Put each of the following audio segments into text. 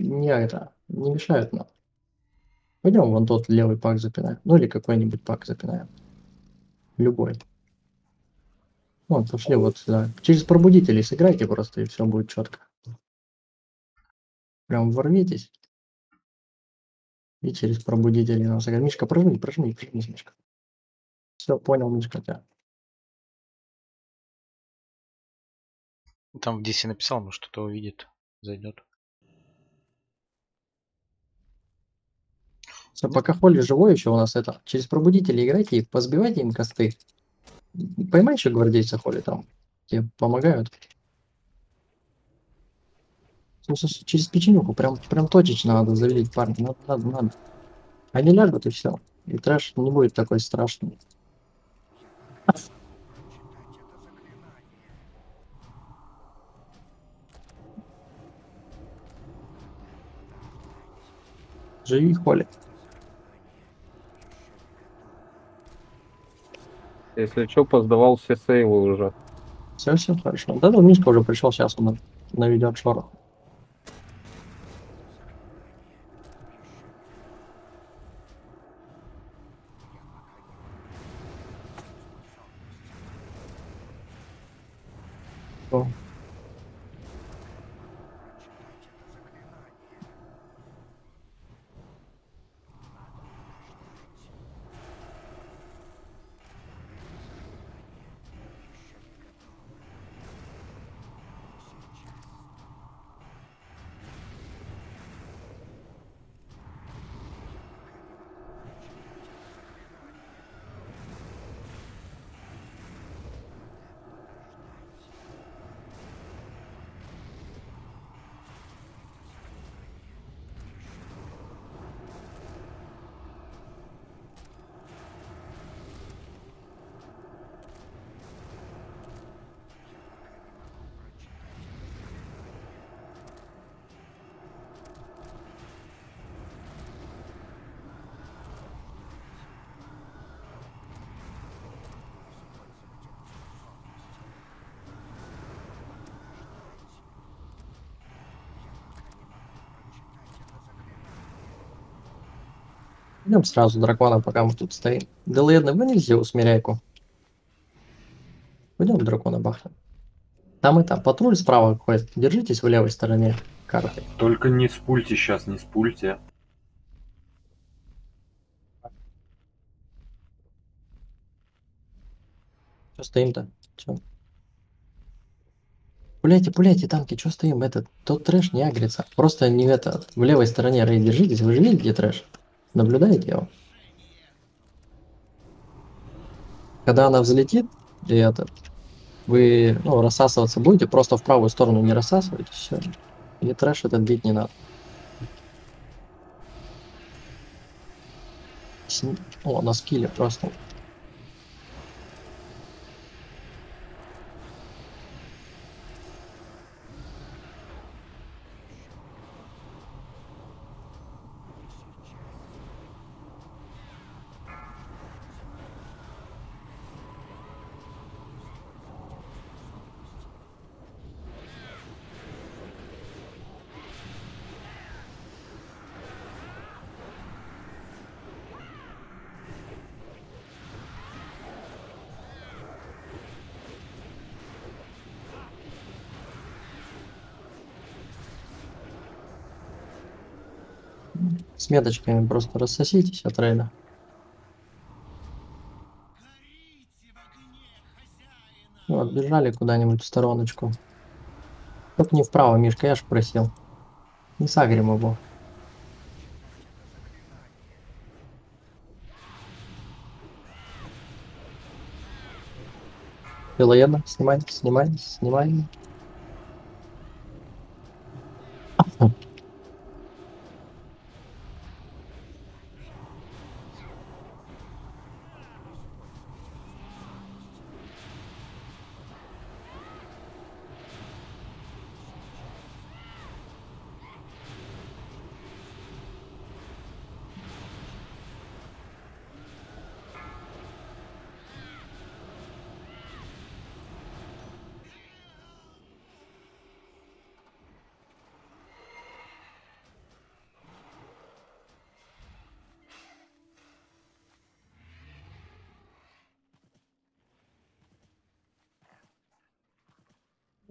не, это, не мешают нам. Пойдем вон тот левый пак запинаем. Ну или какой-нибудь пак запинаем. Любой. Вон, пошли вот сюда. Через пробудителей сыграйте просто, и все будет четко. Прям ворвитесь. И через пробудителей нас сыграть. Мишка, прожми, прожми, прожми, Мишка. Все, понял, Мишка, тебя. Там в DC написал, может кто-то увидит, зайдет. Все, пока Холли живой еще у нас это. Через пробудители играйте их, позбивайте им косты. Поймай еще гвардейца Холли там. Тебе помогают. Слушай, Через печенюху прям, прям точечно надо завелить парня. Надо, надо, надо. Они лягут и все. И трэш не будет такой страшный. Живи, Холли. Если что, поздавал все сейвы уже. Все, все хорошо. Да, ну Мишка уже пришел, сейчас он наведет шорох. О, Идем сразу дракона, пока мы тут стоим. Да ладно, вы нельзя усмиряйку. Пойдем дракона бахнем. Там и там патруль справа ходит. Держитесь в левой стороне карты. Только не спульте сейчас, не спульте. Что стоим-то? Чё? Пуляйте, пуляйте, танки, что стоим? Этот, тот трэш не агрится. Просто не это, в левой стороне рейд держитесь. Вы же видите, где трэш? Наблюдаете его? Когда она взлетит, и это, вы ну, рассасываться будете, просто в правую сторону не рассасывайте, все. И трэш этот бить не надо. О, на скилле просто. С меточками просто рассоситесь от рейда. Ну, отбежали куда-нибудь в стороночку. Только не вправо, Мишка, я ж просил. Не сагрим его. Пилоеда, снимай, снимай, снимай.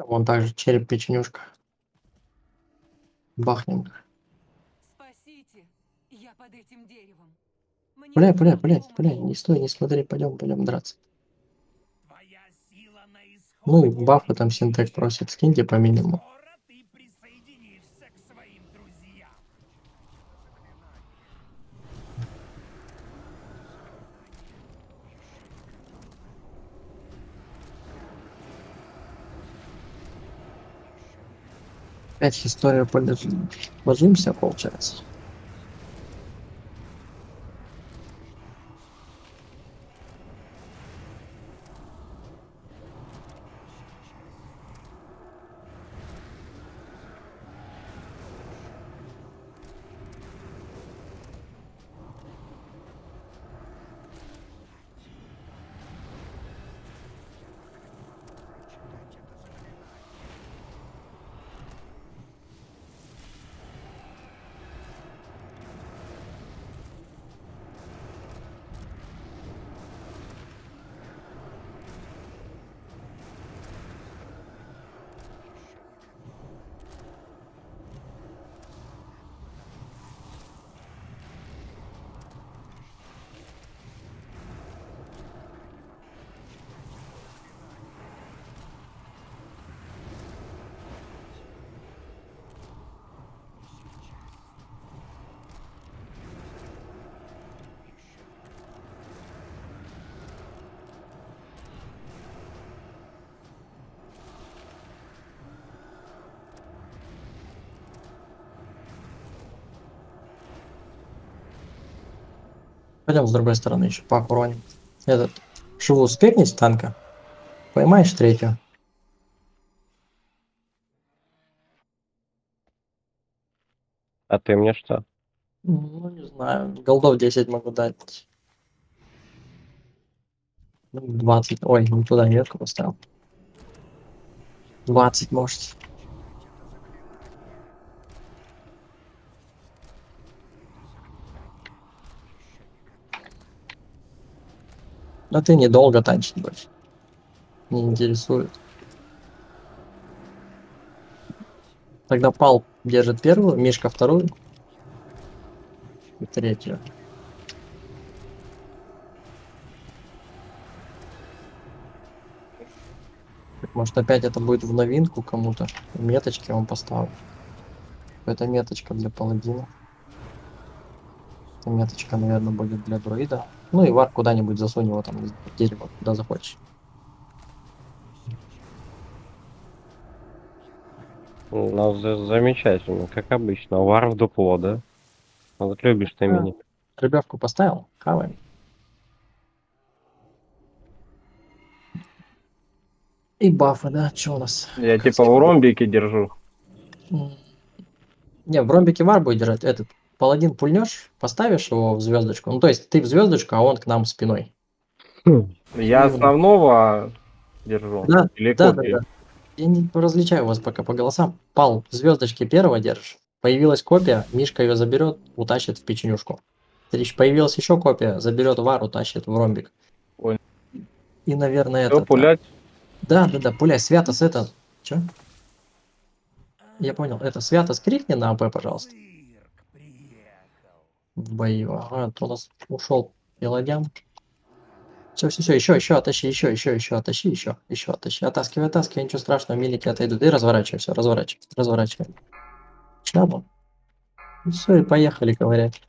Вон также череп печенюшка. Бахнем. Спасите! Я под этим деревом. Мне Бля, бля, бля, бля, не стой, не смотри, пойдем, пойдем драться. Ну и бафы там синтек просит, скиньте по минимуму. Опять история полежим. Ложимся, получается. Пойдем с другой стороны еще поаккуратнее. Этот, шиву спекни с танка. Поймаешь третью. А ты мне что? Ну, не знаю. Голдов 10 могу дать. Ну, 20. Ой, не туда ветку поставил. 20 можете. Но ты недолго танчить будешь. Не интересует. Тогда Пал держит первую, Мишка вторую. И третью. Может опять это будет в новинку кому-то. Меточки он поставил. Это меточка для паладина. Меточка, наверное, будет для друида. Ну и вар куда-нибудь засунь его там из дерева, куда захочешь. Ну, за- замечательно, как обычно. Вар в дупло, да? Вот любишь ты меня. Рыбявку поставил, хаваем. И бафы, да, что у нас? Я Как типа в сказать? ромбике держу. Не, в ромбике вар будет держать. Этот паладин пульнешь, поставишь его в звездочку. Ну, то есть ты в звездочку, а он к нам спиной. Я Именно. основного держу. Да, Или Да, да, да. Я не различаю вас пока по голосам. Пал, в звездочке первого держишь. Появилась копия, Мишка ее заберет, утащит в печенюшку. Трич, появилась еще копия, заберет вар, утащит в ромбик. Ой. И, наверное, Всё, это... пулять. Да, да, да, пуляй, Святос, это... Че? Я понял, это Святос, крикни на АП, пожалуйста. В бою, ага, то у нас ушел Пеладян. Все, все, все, еще, еще оттащи, еще, еще, еще оттащи, еще, еще оттащи. Оттаскивай, оттаскивай, ничего страшного, милики отойдут. И разворачивай, все, разворачивай, разворачивай. Шляпу. Ну все, и поехали ковырять.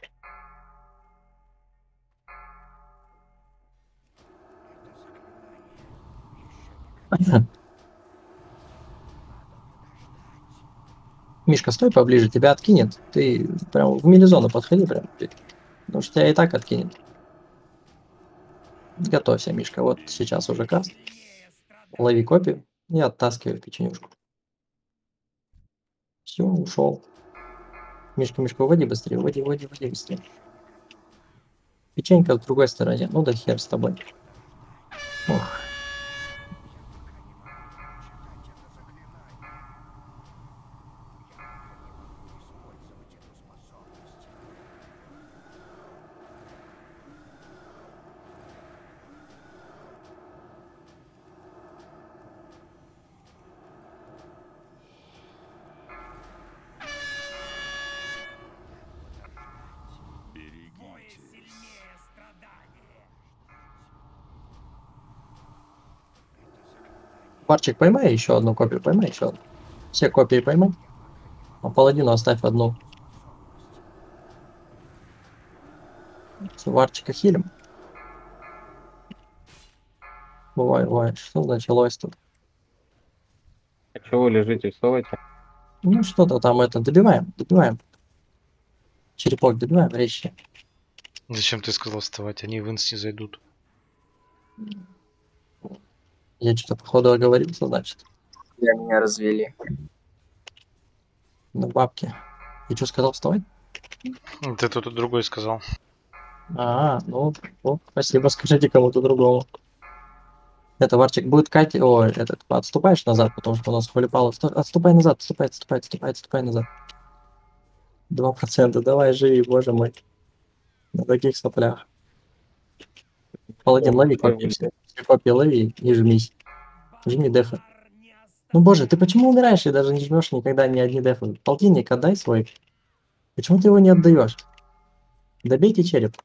Мишка, стой поближе, тебя откинет. Ты прям в милизону подходи прям. Потому что тебя и так откинет. Готовься, Мишка. Вот сейчас уже каст. Лови копию и оттаскивай печенюшку. Все, ушел. Мишка, Мишка, уводи быстрее, уводи, уводи, уводи быстрее. Печенька в другой стороне. Ну да хер с тобой. Парчик, поймай еще одну копию, поймай еще одну. Все копии поймай. А паладину оставь одну. Варчика хилим. Бывает, бывает. Что началось тут? А чего вы лежите, вставайте? Ну, что-то там это, добиваем, добиваем. Черепок добиваем, резче. Зачем ты сказал вставать? Они в инсте зайдут. Я что-то походу оговорился, значит, Для меня развели. на бабки. И что сказал, вставай? Ты тут другой сказал. А, ну, ну, спасибо, скажите кому-то другому. Это Варчик будет Кати, о, этот, отступаешь назад, потому что у нас хулипало. Отступай назад, отступай, отступай, отступай, отступай назад. Два процента, давай, живи, боже мой. На таких соплях. Паладин, лови копии, все все копии лови и жмись. Жми дефа. Ну боже, ты почему умираешь и даже не жмешь никогда ни одни дефы? Полтинник отдай свой. Почему ты его не отдаешь? Добейте череп.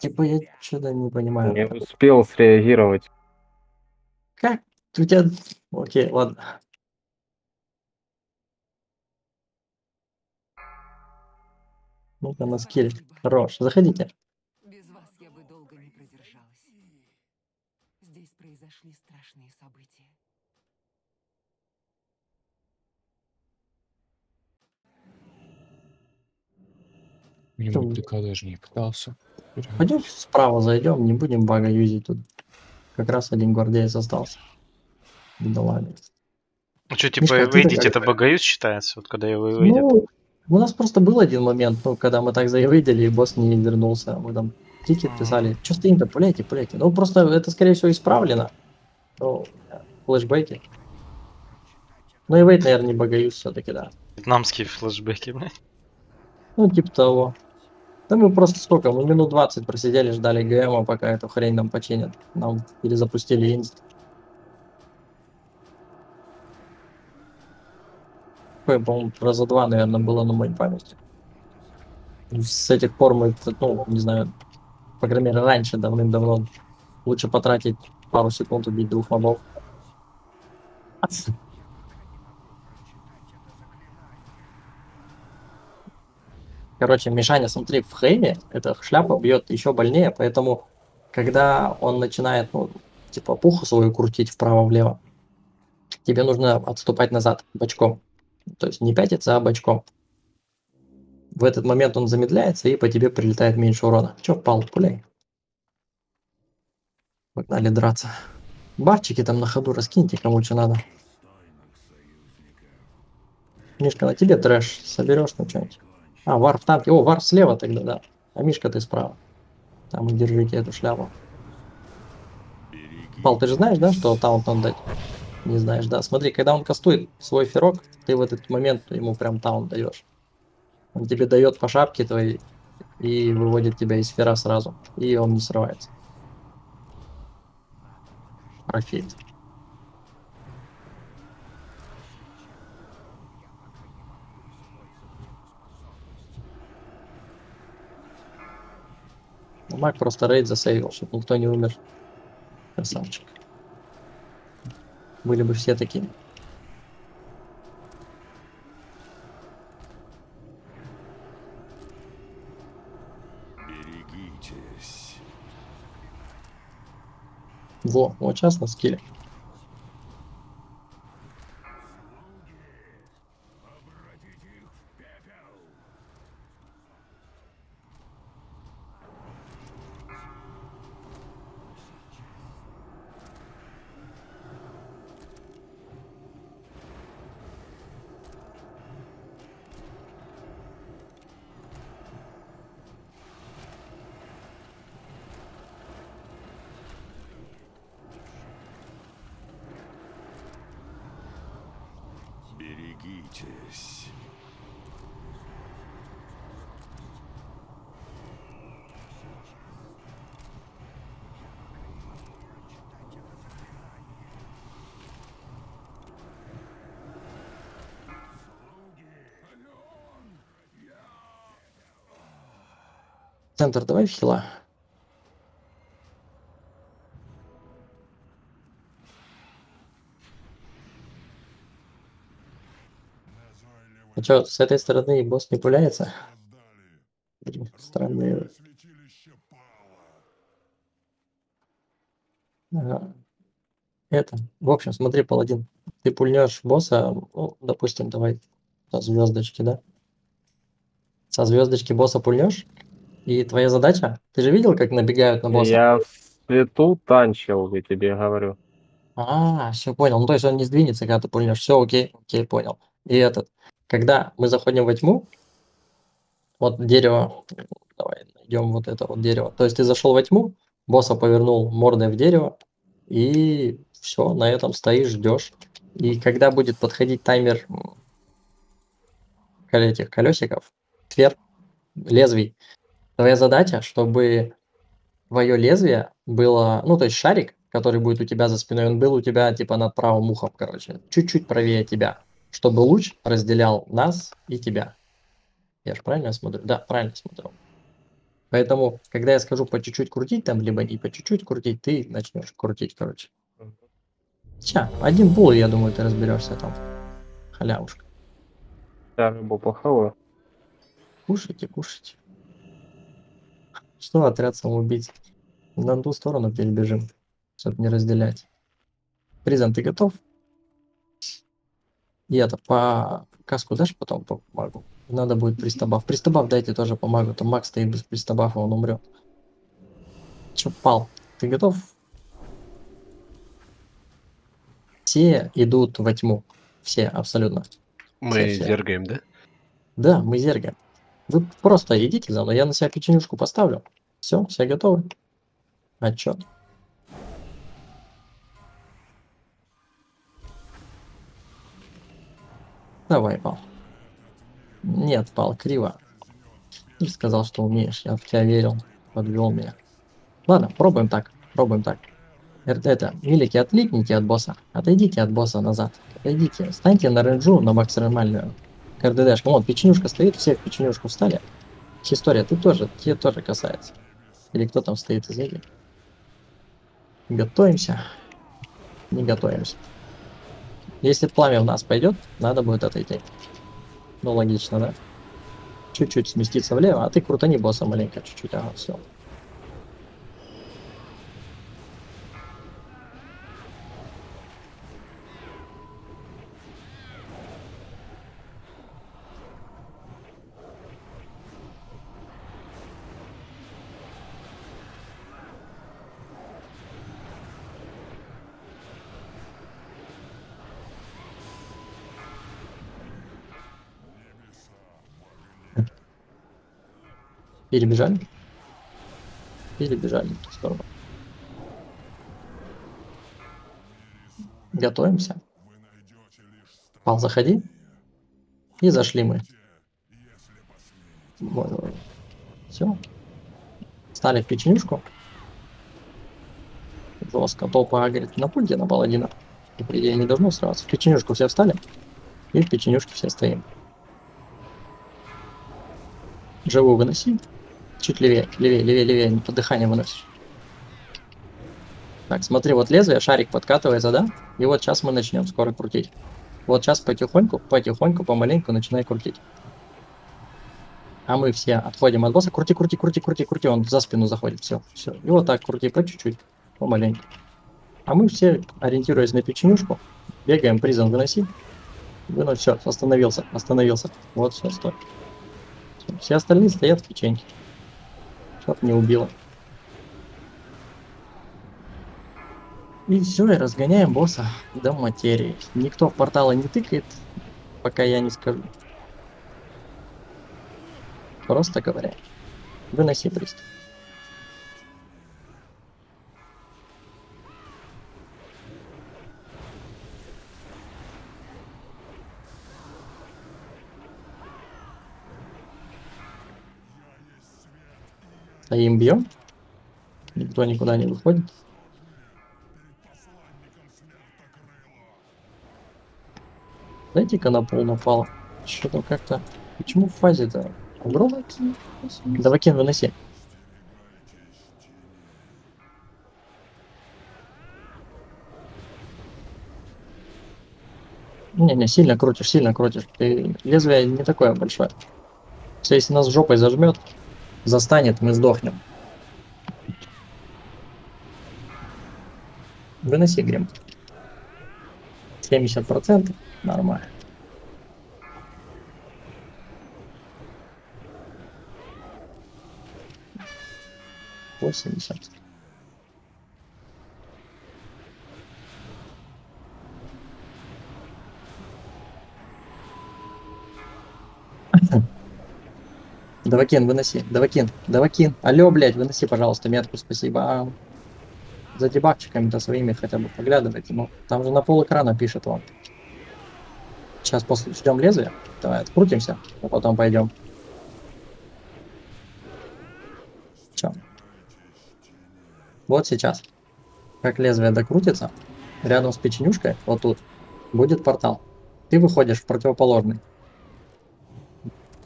Типа я что-то не понимаю. Не успел среагировать. Как? У тебя... Окей, ладно. Ну-ка, на скилле. Хорош. Заходите. Без вас я бы долго не продержалась. Здесь произошли страшные события. Мимо вы? ПК даже не пытался. Пойдем справа зайдем, не будем бага юзить тут. Как раз один гвардеец остался. Бедолага. Ну что, типа, Мишка, а ты выйдите, это богоюз считается, вот когда его выйдет. Ну, у нас просто был один момент, ну, когда мы так заявили, и босс не вернулся. Мы там тикет писали. Что стоим-то, пуляйте, пуляйте. Ну, просто это, скорее всего, исправлено. Ну, э, флешбеки. Ну, evade, наверное, не багоюз все-таки, да. Вьетнамские флешбеки, блядь. Ну, типа того. Да мы просто сколько? Мы минут 20 просидели, ждали ГМа, пока эту хрень нам починят. Нам перезапустили инст. Такое, по-моему, раза два, наверное, было на моей памяти. С этих пор мы, ну, не знаю, по крайней мере, раньше, давным-давно, лучше потратить пару секунд убить двух мобов. Короче, Мишаня, смотри, в хейме эта шляпа бьет еще больнее, поэтому, когда он начинает, ну, типа, пуху свою крутить вправо-влево, тебе нужно отступать назад бочком. То есть не пятиться, а бочком. В этот момент он замедляется, и по тебе прилетает меньше урона. Че, пал, пуляй. Погнали драться. Бафчики там на ходу раскиньте, кому что надо. Мишка, на тебе трэш. Соберешь ну что-нибудь. А, вар в танке. О, вар слева тогда, да. А Мишка ты справа. Там и держите эту шляпу. Пал, ты же знаешь, да, что таунт надо дать? Не знаешь, да. Смотри, когда он кастует свой ферок, ты в этот момент ему прям таунт даешь. Он тебе дает по шапке твоей и выводит тебя из сфера сразу. И он не срывается. Профит. Ну, Мак просто рейд засейвил, чтобы никто не умер. Красавчик. Были бы все такими. Во, вот сейчас на скилле. Берегитесь. Центр, давай в хила. Что, с этой стороны босс не пуляется? Блин, Странные. Ага. Это, в общем, смотри, паладин, ты пульнешь босса, ну, допустим, давай со звездочки, да? Со звездочки босса пульнешь, и твоя задача, ты же видел, как набегают на босса? Я в свету танчил, я тебе говорю. А, все понял. Ну, то есть он не сдвинется, когда ты пульнешь. Все, окей, окей, понял. И этот, когда мы заходим во тьму, вот дерево, давай найдем вот это вот дерево. То есть ты зашел во тьму, босса повернул мордой в дерево, и все, на этом стоишь, ждешь. И когда будет подходить таймер этих колесиков, сфер, лезвий, твоя задача, чтобы твое лезвие было, ну, то есть шарик, который будет у тебя за спиной, он был у тебя типа над правым ухом, короче, чуть-чуть правее тебя, чтобы луч разделял нас и тебя. Я же правильно смотрю? Да, правильно смотрю. Поэтому, когда я скажу по чуть-чуть крутить там, либо не по чуть-чуть крутить, ты начнешь крутить, короче. Ща, один пул, я думаю, ты разберешься там. Халявушка. Я рыбу похаваю. Кушайте, кушайте. Что отряд самоубийц? На ту сторону перебежим, чтобы не разделять. Призан, ты готов? И это, по каску дашь потом по магу? Надо будет пристабав. Пристабав дайте тоже по магу. Там маг стоит без пристабафа, он умрет. Че, пал? Ты готов? Все идут во тьму. Все, абсолютно. Мы Все-все. зергаем, да? Да, мы зергаем. Вы просто идите за мной, я на себя печенюшку поставлю. Все, все готовы? Отчет. Давай, Пал. Нет, Пал, криво. Ты сказал, что умеешь, я в тебя верил, подвел меня. Ладно, пробуем так, пробуем так. Это, милики, отлипните от босса, отойдите от босса назад, отойдите, станьте на ренджу на максимальную РДДшка. Вон, печенюшка стоит, все в печенюшку встали. История, ты тоже, тебе тоже касается. Или кто там стоит из этих? Готовимся. Не готовимся. Если пламя в нас пойдет, надо будет отойти. Ну, логично, да? Чуть-чуть сместиться влево, а ты крутани босса маленько, чуть-чуть, ага, все. Перебежали? Перебежали в ту сторону. Готовимся. Пал, заходи. И зашли мы. Все. Стали в печенюшку. Жестко. Толпа говорит на пульте на паладина. Идее, не должно срываться. В печенюшку все встали. И в печенюшке все стоим. Живую выноси. Чуть левее, левее, левее, левее. Не под дыхание. Так, смотри, вот лезвие, шарик подкатывается, да? И вот сейчас мы начнем скоро крутить. Вот сейчас потихоньку, потихоньку, помаленьку начинай крутить. А мы все отходим от босса. Крути, крути, крути, крути, крути. Он за спину заходит. Все, все. И вот так крути по чуть-чуть, помаленьку. А мы все, ориентируясь на печенюшку, бегаем, призом выноси. Вынос, все, остановился, остановился. Вот, все, стой. Все остальные стоят в печеньке. Чтоб не убило. И все, и разгоняем босса до материи. Никто в порталы не тыкает, пока я не скажу. Просто говоря. Выноси приступ. Стоим, бьем. Никто никуда не выходит. Дайте-ка на пол напало. Что-то как-то... Почему в фазе-то? Огромный? Давай выноси. Не, Не-не, сильно крутишь, сильно крутишь. Ты... Лезвие не такое большое. Что Если нас жопой зажмет, застанет, мы сдохнем. Выноси грим. 70% нормально. Восемьдесят. Давакин, выноси. Давакин, Давакин. Алло, блядь, выноси, пожалуйста, метку, спасибо. За дебагчиками-то своими хотя бы поглядывайте. Ну, там же на пол экрана пишет вам. Сейчас после ждем лезвия. Давай открутимся, а потом пойдем. Чё? Вот сейчас. Как лезвие докрутится, рядом с печенюшкой, вот тут, будет портал. Ты выходишь в противоположный.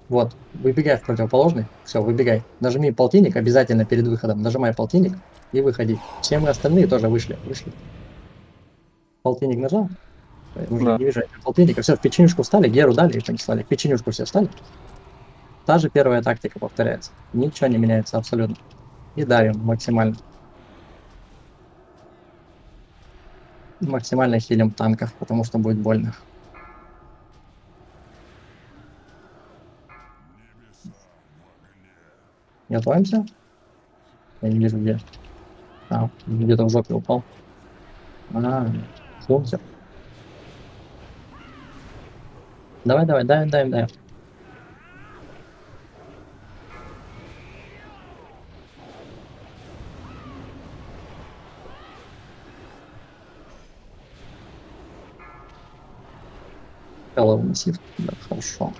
Вот, выбегай в противоположный. Все, выбегай. Нажми полтинник обязательно перед выходом. Нажимай полтинник и выходи. Все мы остальные тоже вышли. Вышли. Полтинник нажал. Уже Да. не вижу полтинника. Все, в печенюшку встали, геру дали и понеслали. В печенюшку все встали. Та же первая тактика повторяется. Ничего не меняется абсолютно. И давим максимально. Максимально хилим танков, потому что будет больно. Готовимся? Я не вижу где. А, где-то в жопе упал. А, бункер. Давай, давай, дай, дай, дай. Голову массив. Да, хорошо.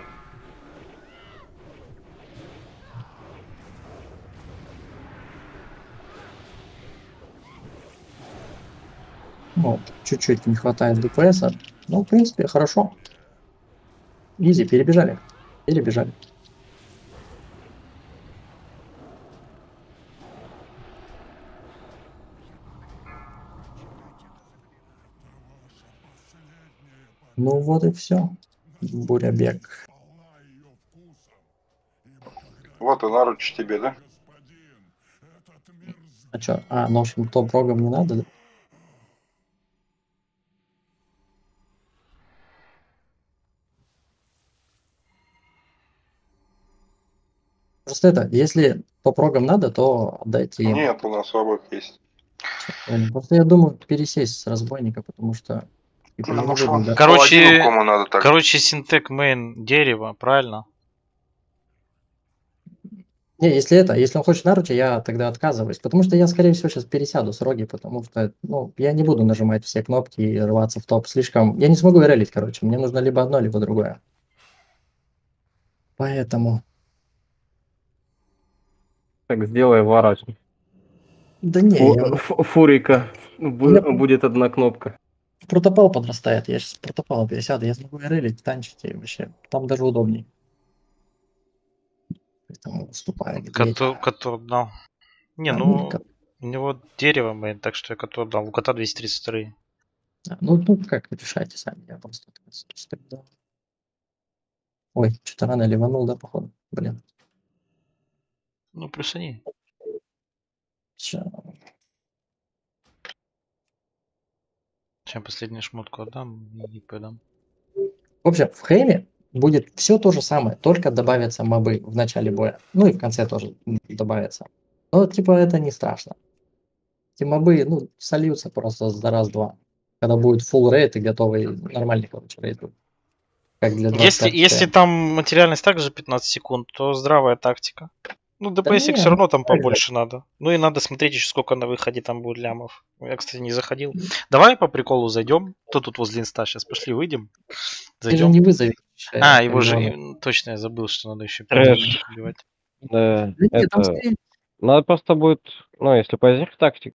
Ну, чуть-чуть не хватает ДПС. Ну, в принципе, хорошо. Изи, перебежали. Перебежали. Ну вот и все. Бурябег. Вот и наруч тебе, да? А чё? А, ну, в общем, топ рогом не надо, да? Просто это, если топ рогом надо, то отдайте им. Нет, у нас обоих есть. Просто я думаю пересесть с разбойника, потому что... не что, выгодно. Короче- надо так. Короче, синтек мейн дерево, правильно? Не, если это, если он хочет наручи, я тогда отказываюсь. Потому что я, скорее всего, сейчас пересяду с роги, потому что, ну, я не буду нажимать все кнопки и рваться в топ. Слишком... Я не смогу релить, короче. Мне нужно либо одно, либо другое. Поэтому... Так, сделай вараж. Да не, Фу- я... фу- Фурика. Бу- Я- Будет одна кнопка. протопал подрастает. Я сейчас протопал пересяду. Я смогу релить, танчить и вообще. Там даже удобней. Поэтому уступаю. Котор, котор дал. Не, А, ну, ко- у него дерево мейн, так что я котор дал. У кота 232. А, Ну, ну как, решайте сами. Я просто... так с- с- да. Ой, что-то рано ливанул, да, походу? Блин. Ну, плюс они. Сейчас последнюю шмотку отдам и пойдем. В общем, в Хейме будет все то же самое, только добавятся мобы в начале боя. Ну и в конце тоже добавятся. Но типа это не страшно. Эти мобы, ну, сольются просто за раз-два. Когда будет full рейд и готовый нормальный, короче, рейд будет. Как для Если, 25 если там материальность также 15 секунд, то здравая тактика. Ну, ДПСик не, все равно там так же. побольше надо. Ну и надо смотреть еще сколько на выходе там будет лямов. Я, кстати, не заходил. Давай по приколу зайдем. Кто тут возле инста? Сейчас пошли, выйдем. Ты же Зайдем. не вызови. А, его же, точно, я забыл, что надо еще. Да, Да там это... Надо просто будет, ну, если по тактик,